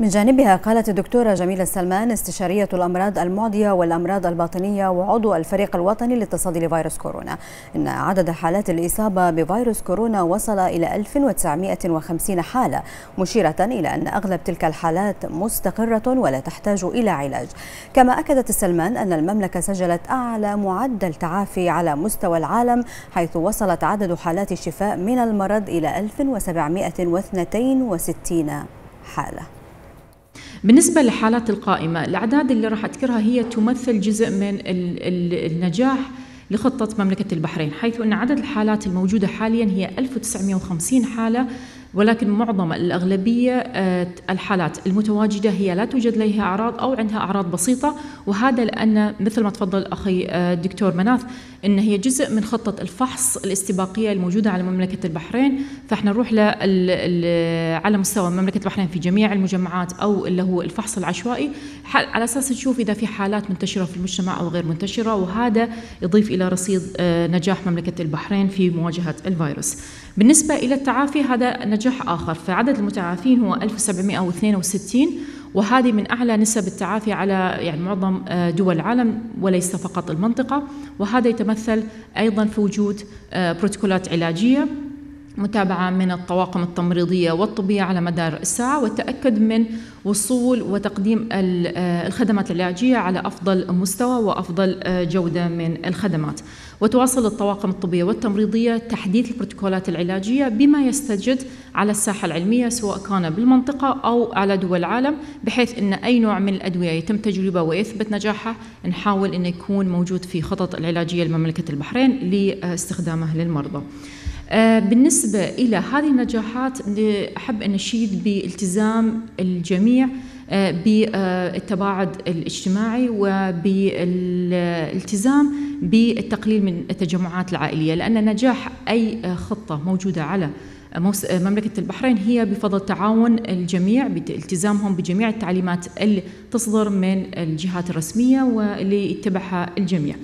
من جانبها قالت الدكتورة جميلة سلمان استشارية الأمراض المعدية والأمراض الباطنية وعضو الفريق الوطني للتصدي لفيروس كورونا. إن عدد حالات الإصابة بفيروس كورونا وصل إلى 1950 حالة مشيرة إلى أن أغلب تلك الحالات مستقرة ولا تحتاج إلى علاج. كما أكدت السلمان أن المملكة سجلت أعلى معدل تعافي على مستوى العالم حيث وصلت عدد حالات الشفاء من المرض إلى 1762 حالة. بالنسبة لحالات القائمة الأعداد اللي راح أذكرها هي تمثل جزء من النجاح لخطة مملكة البحرين حيث أن عدد الحالات الموجودة حاليا هي 1950 حالة ولكن معظم الأغلبية آه، الحالات المتواجدة هي لا توجد لها أعراض أو عندها أعراض بسيطة وهذا لأن مثل ما تفضل أخي الدكتور آه، مناث أن هي جزء من خطة الفحص الاستباقية الموجودة على مملكة البحرين فإحنا نروح على مستوى مملكة البحرين في جميع المجمعات أو اللي هو الفحص العشوائي على أساس نشوف إذا في حالات منتشرة في المجتمع أو غير منتشرة وهذا يضيف إلى رصيد آه، نجاح مملكة البحرين في مواجهة الفيروس. بالنسبة إلى التعافي هذا نجاح آخر. فعدد المتعافين هو 1762 وهذه من أعلى نسب التعافي على يعني معظم آه، دول العالم وليس فقط المنطقة. وهذا يتمثل أيضا في وجود آه، بروتوكولات علاجية متابعة من الطواقم التمريضية والطبية على مدار الساعة والتأكد من وصول وتقديم آه، الخدمات العلاجية على أفضل مستوى وأفضل آه، جودة من الخدمات. وتواصل الطواقم الطبية والتمريضية تحديث البروتوكولات العلاجية بما يستجد على الساحة العلمية سواء كان بالمنطقة أو على دول العالم بحيث أن أي نوع من الأدوية يتم تجربة ويثبت نجاحها نحاول أن يكون موجود في خطط العلاجية لمملكة البحرين لاستخدامه للمرضى. بالنسبة إلى هذه النجاحات أحب أن أشيد بالتزام الجميع آه، بالتباعد الاجتماعي وبالالتزام بالتقليل من التجمعات العائلية لأن نجاح أي خطة موجودة على مملكة البحرين هي بفضل تعاون الجميع بالتزامهم بجميع التعليمات اللي تصدر من الجهات الرسمية واللي يتبعها الجميع.